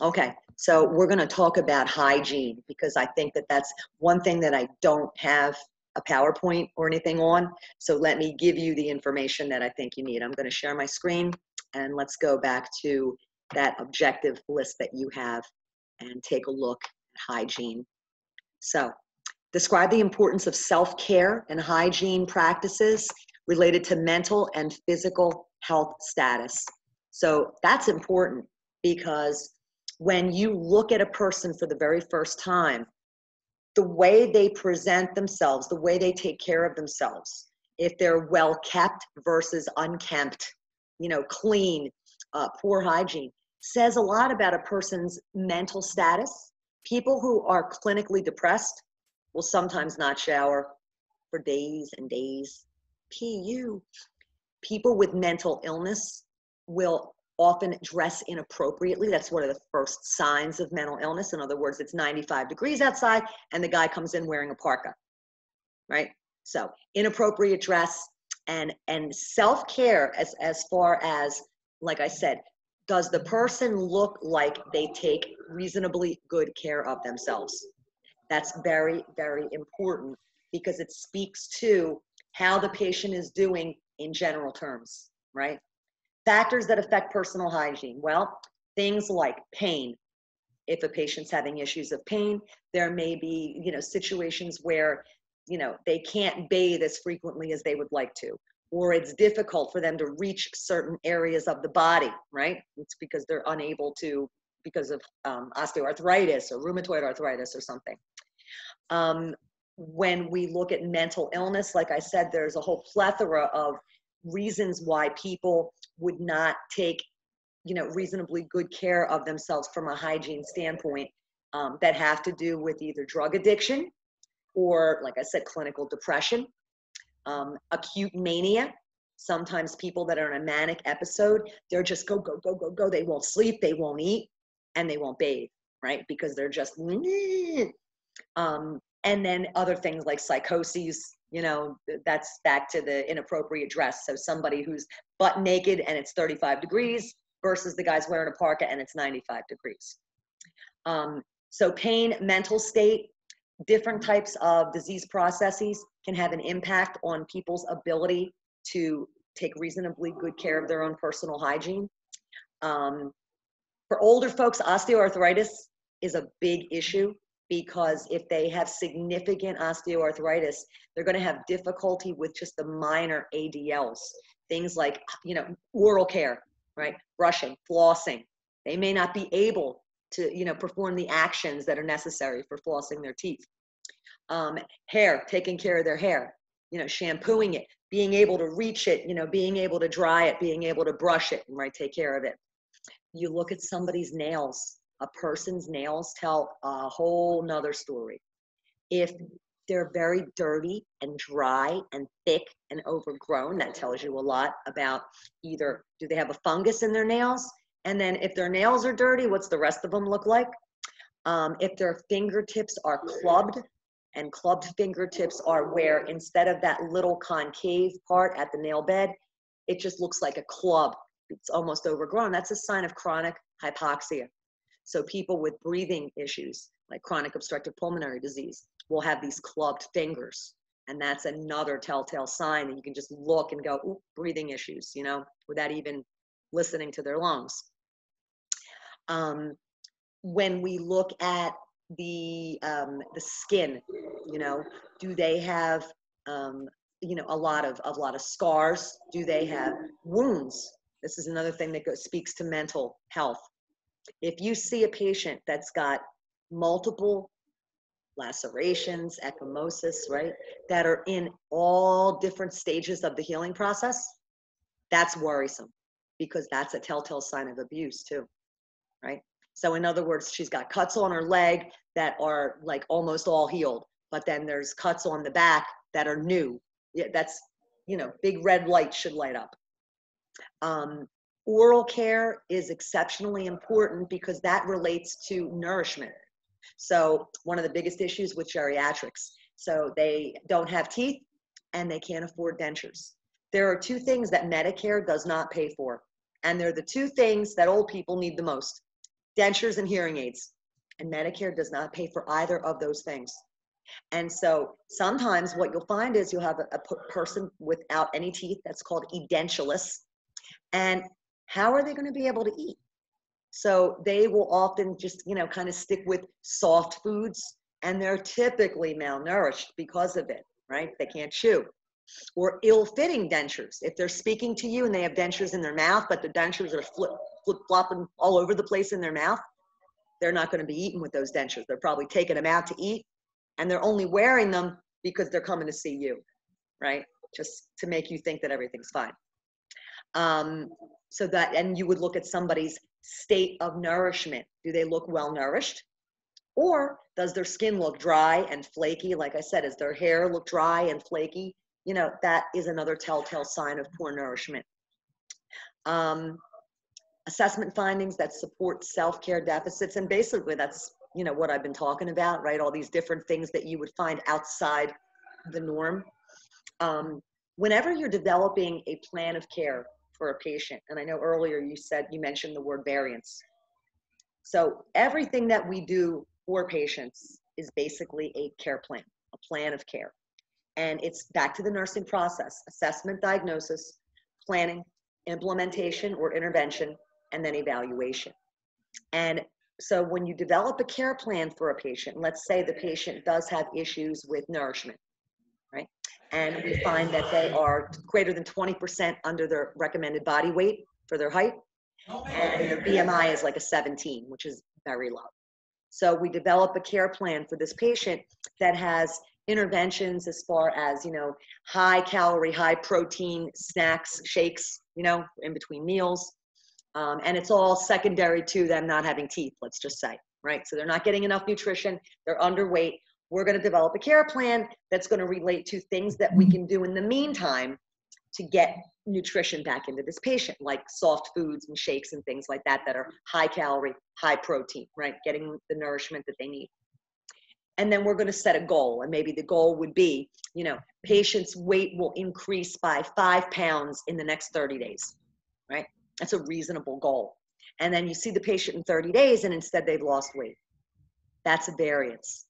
Okay, so we're going to talk about hygiene because I think that that's one thing that I don't have a PowerPoint or anything on. So let me give you the information that I think you need. I'm going to share my screen and let's go back to that objective list that you have and take a look at hygiene. So, describe the importance of self care and hygiene practices related to mental and physical health status. So, that's important because when you look at a person for the very first time, the way they present themselves, the way they take care of themselves, if they're well kept versus unkempt, you know, clean, uh, poor hygiene, says a lot about a person's mental status. People who are clinically depressed will sometimes not shower for days and days. PU. People with mental illness will often dress inappropriately. That's one of the first signs of mental illness. In other words, it's 95 degrees outside and the guy comes in wearing a parka, right? So inappropriate dress and and self-care as as far as like I said, does the person look like they take reasonably good care of themselves? That's very, very important because it speaks to how the patient is doing in general terms, right? Factors that affect personal hygiene. Well, things like pain. If a patient's having issues of pain, there may be, you know, situations where, you know, they can't bathe as frequently as they would like to, or it's difficult for them to reach certain areas of the body, right? It's because they're unable to because of um, osteoarthritis or rheumatoid arthritis or something. Um, when we look at mental illness, like I said, there's a whole plethora of reasons why people would not take you know reasonably good care of themselves from a hygiene standpoint um, that have to do with either drug addiction or like i said clinical depression um, acute mania. Sometimes people that are in a manic episode they're just go go go go go. They won't sleep they won't eat and they won't bathe right? Because they're just um, and then other things like psychoses you know that's back to the inappropriate dress. So somebody who's butt naked and it's 35 degrees versus the guy's wearing a parka and it's 95 degrees. Um, so pain mental state different types of disease processes can have an impact on people's ability to take reasonably good care of their own personal hygiene. Um, for older folks osteoarthritis is a big issue because if they have significant osteoarthritis, they're going to have difficulty with just the minor ADLs, things like, you know, oral care, right? Brushing, flossing. They may not be able to, you know, perform the actions that are necessary for flossing their teeth. Um, hair, taking care of their hair, you know, shampooing it, being able to reach it, you know, being able to dry it, being able to brush it, right, take care of it. You look at somebody's nails, a person's nails tell a whole nother story. If they're very dirty and dry and thick and overgrown, that tells you a lot about either do they have a fungus in their nails? And then if their nails are dirty, what's the rest of them look like? Um, if their fingertips are clubbed, and clubbed fingertips are where instead of that little concave part at the nail bed, it just looks like a club. It's almost overgrown. That's a sign of chronic hypoxia. So people with breathing issues, like chronic obstructive pulmonary disease, will have these clubbed fingers. And that's another telltale sign that you can just look and go, Ooh, breathing issues, you know, without even listening to their lungs. Um, when we look at the um, the skin, you know, do they have um, you know a lot of a lot of scars? Do they have wounds? This is another thing that goes, speaks to mental health if you see a patient that's got multiple lacerations, ecchymosis, right, that are in all different stages of the healing process, that's worrisome because that's a telltale sign of abuse too, right? So in other words, she's got cuts on her leg that are like almost all healed, but then there's cuts on the back that are new. Yeah, that's you know, big red light should light up. Um, Oral care is exceptionally important because that relates to nourishment. So, one of the biggest issues with geriatrics. So, they don't have teeth and they can't afford dentures. There are two things that Medicare does not pay for, and they're the two things that old people need the most dentures and hearing aids. And Medicare does not pay for either of those things. And so sometimes what you'll find is you'll have a, a person without any teeth that's called edentulous. And how are they going to be able to eat? So they will often just, you know, kind of stick with soft foods and they're typically malnourished because of it, right? They can't chew. Or ill fitting dentures. If they're speaking to you and they have dentures in their mouth, but the dentures are flip, flopping all over the place in their mouth, they're not going to be eating with those dentures. They're probably taking them out to eat and they're only wearing them because they're coming to see you, right? Just to make you think that everything's fine. Um, so that, and you would look at somebody's state of nourishment. Do they look well nourished? Or does their skin look dry and flaky? Like I said, does their hair look dry and flaky? You know, that is another telltale sign of poor nourishment. Um, assessment findings that support self-care deficits. And basically that's, you know, what I've been talking about, right? All these different things that you would find outside the norm. Um, whenever you're developing a plan of care for a patient, and I know earlier you said, you mentioned the word variance. So everything that we do for patients is basically a care plan, a plan of care. And it's back to the nursing process, assessment, diagnosis, planning, implementation or intervention, and then evaluation. And so when you develop a care plan for a patient, let's say the patient does have issues with nourishment, right? And we find that they are greater than 20% under their recommended body weight for their height, and their BMI is like a 17, which is very low. So we develop a care plan for this patient that has interventions as far as, you know, high calorie, high protein snacks, shakes, you know, in between meals, um, and it's all secondary to them not having teeth, let's just say, right? So they're not getting enough nutrition, they're underweight. We're going to develop a care plan that's going to relate to things that we mm-hmm. can do in the meantime to get nutrition back into this patient, like soft foods and shakes and things like that, that are high calorie, high protein, right? Getting the nourishment that they need. And then we're going to set a goal. And maybe the goal would be, you know, patient's weight will increase by five pounds in the next 30 days, right? That's a reasonable goal. And then you see the patient in 30 days and instead they've lost weight. That's a variance.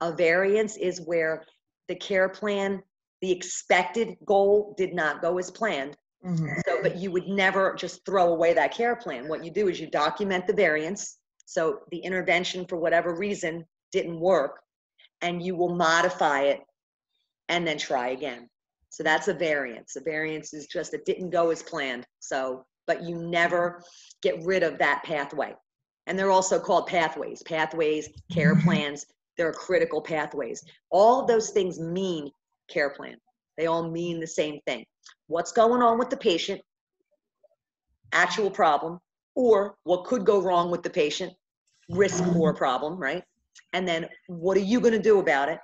A variance is where the care plan, the expected goal did not go as planned. Mhm. So, but you would never just throw away that care plan. What you do is you document the variance. So the intervention, for whatever reason, didn't work, and you will modify it and then try again. So that's a variance. A variance is just it didn't go as planned. So, but you never get rid of that pathway. And they're also called pathways. Pathways, care plans, they're critical pathways. All of those things mean care plan. They all mean the same thing. What's going on with the patient? Actual problem, or what could go wrong with the patient? Risk for a problem, right? And then what are you going to do about it?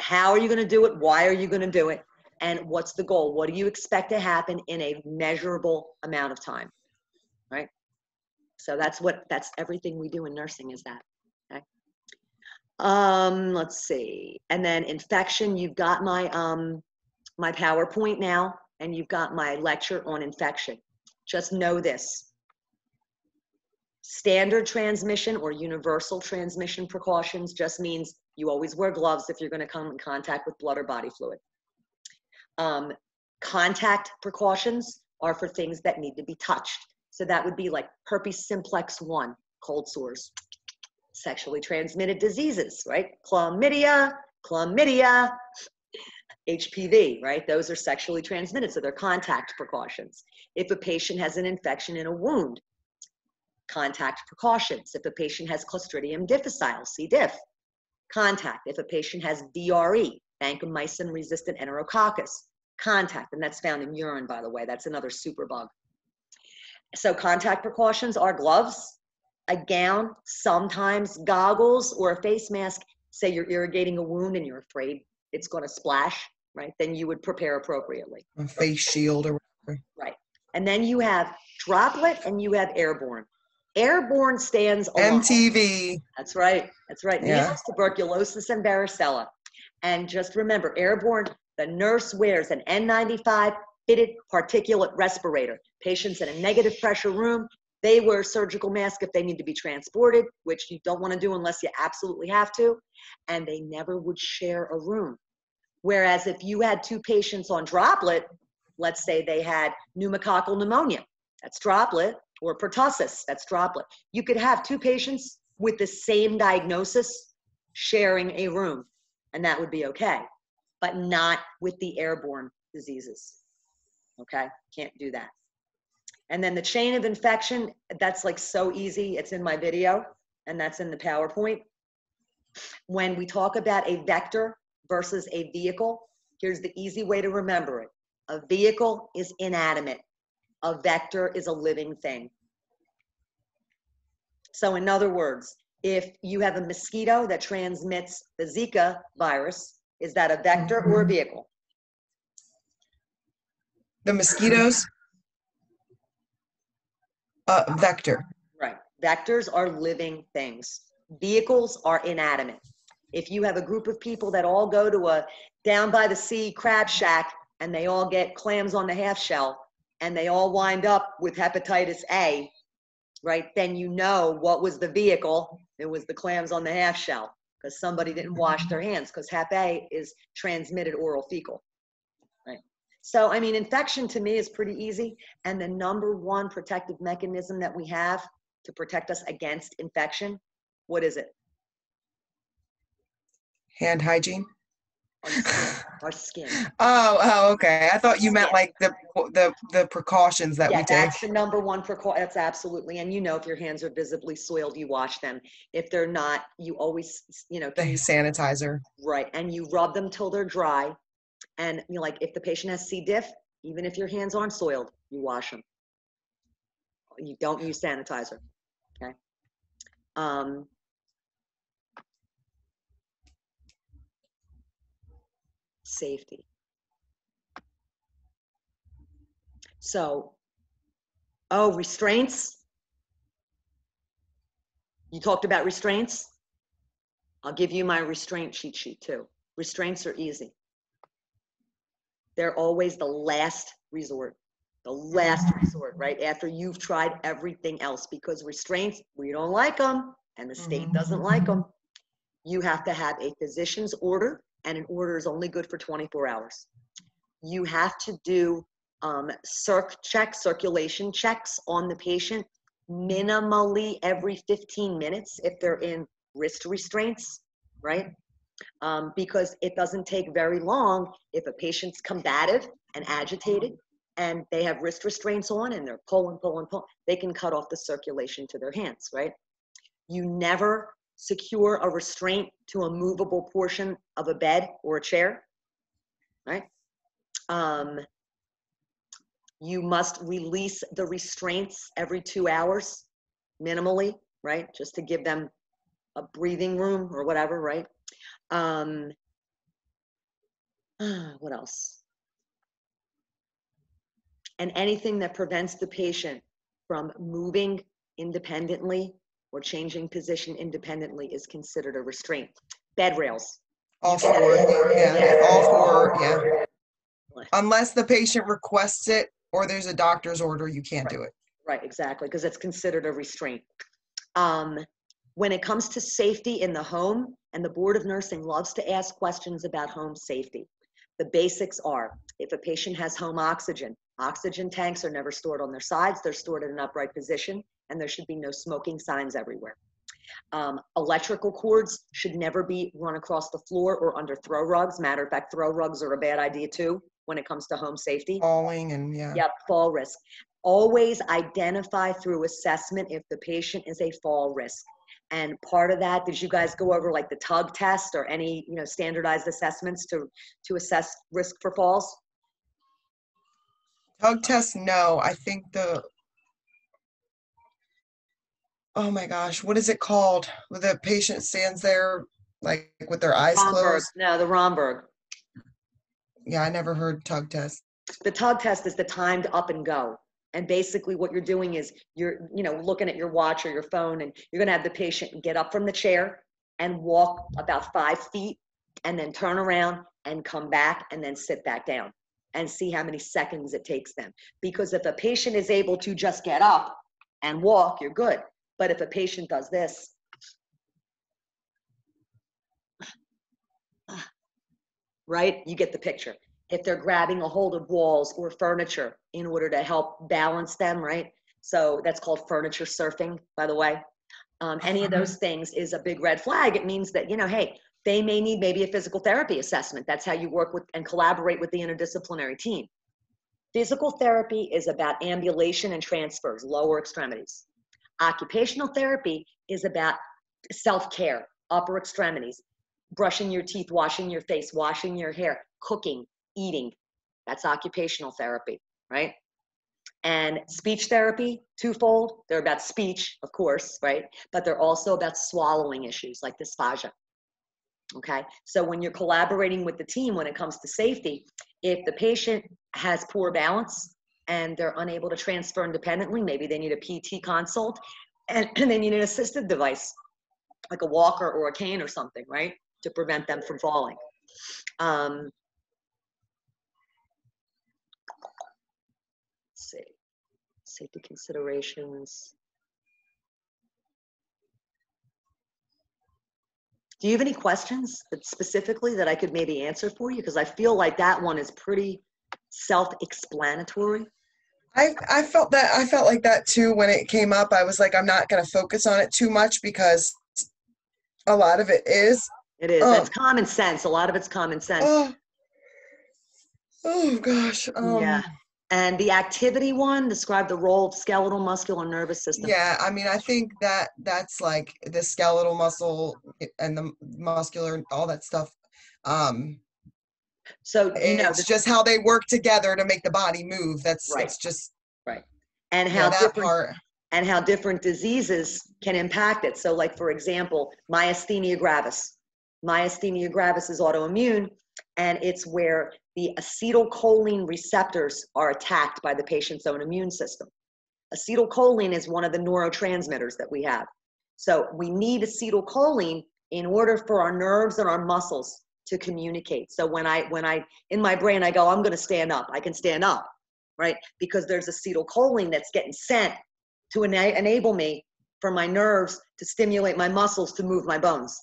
How are you going to do it? Why are you going to do it? And what's the goal? What do you expect to happen in a measurable amount of time? Right? So that's what that's everything we do in nursing is that. Um, let's see. And then infection, you've got my um my PowerPoint now, and you've got my lecture on infection. Just know this. Standard transmission or universal transmission precautions just means you always wear gloves if you're going to come in contact with blood or body fluid. Um, contact precautions are for things that need to be touched. So that would be like herpes simplex 1, cold sores, sexually transmitted diseases, right? Chlamydia, chlamydia, HPV, right? Those are sexually transmitted, so they're contact precautions. If a patient has an infection in a wound, contact precautions. If a patient has Clostridium difficile, C. diff, contact. If a patient has VRE, vancomycin resistant enterococcus, contact. And that's found in urine, by the way. That's another super bug. So contact precautions are gloves, a gown, sometimes goggles or a face mask. Say you're irrigating a wound and you're afraid it's going to splash, right? Then you would prepare appropriately. A face shield or Right. And then you have droplet and you have airborne. Airborne stands alone. MTV. That's right. That's right. Yeah. Measles, tuberculosis, and varicella. And just remember, airborne, the nurse wears an N95 fitted particulate respirator. Patients in a negative pressure room, they wear surgical mask if they need to be transported, which you don't want to do unless you absolutely have to. And they never would share a room. Whereas if you had two patients on droplet, let's say they had pneumococcal pneumonia, that's droplet, or pertussis, that's droplet. You could have two patients with the same diagnosis sharing a room, and that would be okay, but not with the airborne diseases. Okay, can't do that. And then the chain of infection, that's like so easy. It's in my video, and that's in the PowerPoint. When we talk about a vector versus a vehicle, here's the easy way to remember it. A vehicle is inanimate. A vector is a living thing. So in other words, if you have a mosquito that transmits the Zika virus, is that a vector or a mm-hmm. vehicle? The mosquitoes? Uh, vector. Right. Vectors are living things. Vehicles are inanimate. If you have a group of people that all go to a down by the sea crab shack and they all get clams on the half shell and they all wind up with hepatitis A, right? Then you know what was the vehicle. It was the clams on the half shell because somebody didn't wash their hands because Hep A is transmitted oral fecal. So, I mean, infection to me is pretty easy. And the number one protective mechanism that we have to protect us against infection, what is it? Hand hygiene. Our skin. Our skin. Oh, oh, okay. I thought you meant like the the the precautions that yeah, we take. that's the number one precaution. That's absolutely. And you know, if your hands are visibly soiled, you wash them. If they're not, you always, you know, The sanitizer. Right, and you rub them till they're dry. And you know, like if the patient has C. diff, even if your hands aren't soiled, you wash them. You don't use sanitizer. Okay. Um, safety. So, oh, restraints. You talked about restraints. I'll give you my restraint cheat sheet too. Restraints are easy. They're always the last resort, the last resort, right? After you've tried everything else, because restraints, we don't like them and the state doesn't like them. You have to have a physician's order, and an order is only good for 24 hours. You have to do um, circ checks, circulation checks on the patient minimally every 15 minutes if they're in wrist restraints, right? Um, because it doesn't take very long if a patient's combative and agitated and they have wrist restraints on and they're pulling, pulling, pulling, they can cut off the circulation to their hands, right? You never secure a restraint to a movable portion of a bed or a chair, right? Um, you must release the restraints every two hours, minimally, right? Just to give them a breathing room or whatever, right? Um, what else? And anything that prevents the patient from moving independently or changing position independently is considered a restraint. Bed rails. All four. Yeah, Yeah. all four. Yeah. Unless the patient requests it or there's a doctor's order, you can't do it. Right, exactly, because it's considered a restraint. Um, when it comes to safety in the home, and the Board of Nursing loves to ask questions about home safety. The basics are, if a patient has home oxygen, oxygen tanks are never stored on their sides, they're stored in an upright position, and there should be no smoking signs everywhere. Um, electrical cords should never be run across the floor or under throw rugs. Matter of fact, throw rugs are a bad idea too when it comes to home safety. Falling and yeah. Yep, fall risk. Always identify through assessment if the patient is a fall risk. And part of that, did you guys go over like the tug test or any, you know, standardized assessments to, to assess risk for falls? Tug test, no. I think the oh my gosh, what is it called? Where the patient stands there like with their eyes Romberg, closed. no, the Romberg. Yeah, I never heard tug test. The tug test is the timed up and go. And basically what you're doing is you're, you know, looking at your watch or your phone and you're gonna have the patient get up from the chair and walk about five feet and then turn around and come back and then sit back down and see how many seconds it takes them. Because if a patient is able to just get up and walk, you're good. But if a patient does this, right? You get the picture. If they're grabbing a hold of walls or furniture in order to help balance them, right? So that's called furniture surfing, by the way. Um, any of those things is a big red flag. It means that, you know, hey, they may need maybe a physical therapy assessment. That's how you work with and collaborate with the interdisciplinary team. Physical therapy is about ambulation and transfers, lower extremities. Occupational therapy is about self care, upper extremities, brushing your teeth, washing your face, washing your hair, cooking, eating. That's occupational therapy, right? And speech therapy, twofold. They're about speech, of course, right? But they're also about swallowing issues like dysphagia. Okay, so when you're collaborating with the team when it comes to safety, if the patient has poor balance and they're unable to transfer independently, maybe they need a PT consult and, they need an assisted device like a walker or a cane or something, right? To prevent them from falling. Um, let's see, safety considerations. Do you have any questions that specifically that I could maybe answer for you? Because I feel like that one is pretty self-explanatory. I, I felt that I felt like that too when it came up. I was like, I'm not gonna focus on it too much because a lot of it is. It is. Oh. It's common sense. A lot of it's common sense. Oh, oh gosh. Um, yeah. And the activity one describe the role of skeletal muscular nervous system. Yeah, I mean, I think that that's like the skeletal muscle and the muscular, all that stuff. Um, So you know, it's just how they work together to make the body move. That's Right. it's just right, and yeah, how that different part. and how different diseases can impact it. So, like for example, myasthenia gravis. Myasthenia gravis is autoimmune, and it's where the acetylcholine receptors are attacked by the patient's own immune system. Acetylcholine is one of the neurotransmitters that we have. So we need acetylcholine in order for our nerves and our muscles to communicate. So when I when I in my brain I go I'm going to stand up, I can stand up, right? Because there's acetylcholine that's getting sent to ena- enable me for my nerves to stimulate my muscles to move my bones.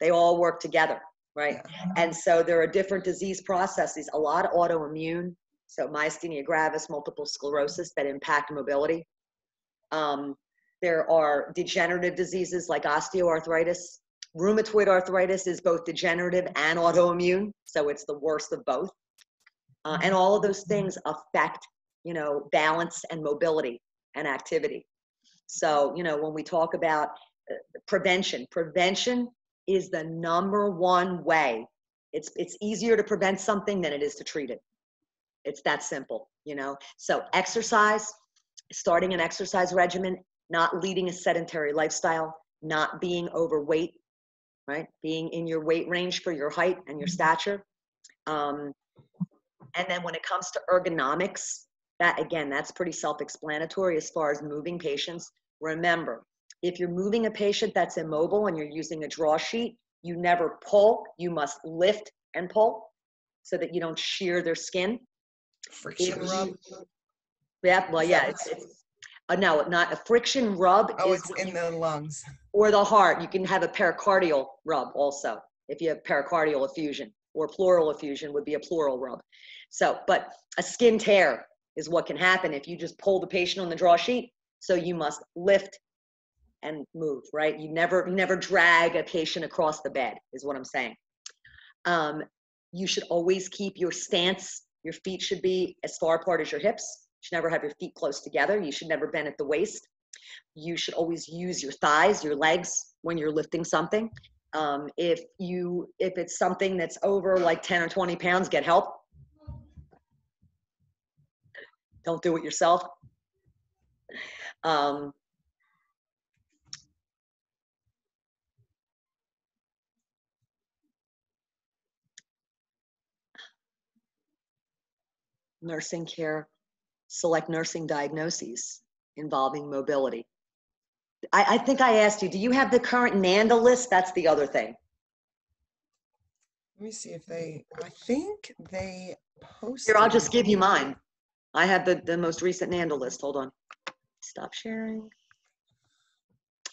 They all work together, right? And so there are different disease processes, a lot of autoimmune, so myasthenia gravis, multiple sclerosis that impact mobility. Um, there are degenerative diseases like osteoarthritis. Rheumatoid arthritis is both degenerative and autoimmune, so it's the worst of both. Uh, and all of those things affect, you know, balance and mobility and activity. So, you know, when we talk about uh, prevention, prevention is the number one way. It's it's easier to prevent something than it is to treat it. It's that simple, you know. So, exercise, starting an exercise regimen, not leading a sedentary lifestyle, not being overweight, right? Being in your weight range for your height and your stature. Um, and then when it comes to ergonomics, that again, that's pretty self-explanatory as far as moving patients. Remember, if you're moving a patient that's immobile and you're using a draw sheet, you never pull, you must lift and pull so that you don't shear their skin. Friction If rub. Yeah, well, yeah, it's, it's uh, no, not a friction rub Oh, is it's in you- the lungs. or the heart. You can have a pericardial rub also if you have pericardial effusion, or pleural effusion would be a pleural rub. So, but a skin tear is what can happen if you just pull the patient on the draw sheet. So you must lift and move, right? You never, you never drag a patient across the bed, is what I'm saying. Um, you should always keep your stance. Your feet should be as far apart as your hips. You should never have your feet close together. You should never bend at the waist. You should always use your thighs, your legs when you're lifting something. Um, if you, if it's something that's over like 10 or 20 pounds, get help. Don't do it yourself. Um, nursing care, select nursing diagnoses involving mobility. I, I think I asked you, do you have the current NANDA list? That's the other thing. Let me see if they. I think they posted. Here, I'll just give you mine. I have the, the most recent NANDA list. Hold on. Stop sharing.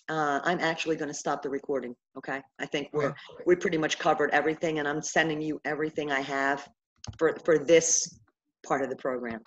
Uh, I'm actually going to stop the recording. Okay. I think we're, we pretty much covered everything and I'm sending you everything I have for, for this part of the program.